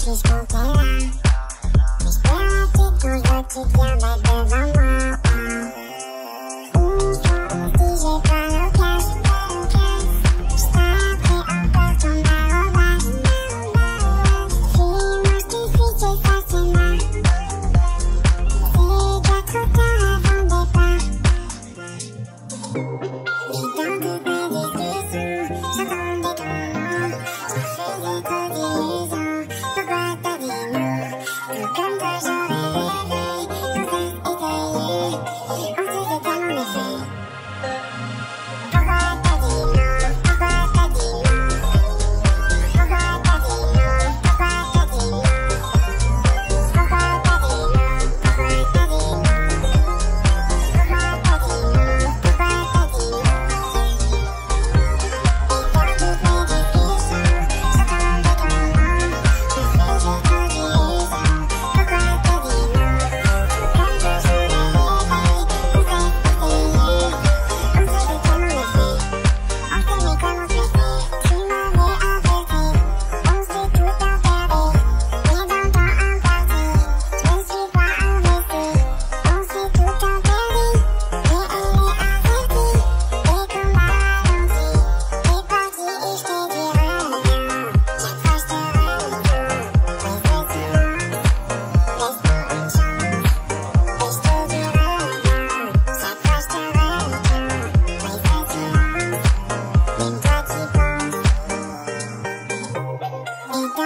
Triche quand t'es là. Mais je peux arrêter quand je vois que tu viens d'être devant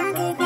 I could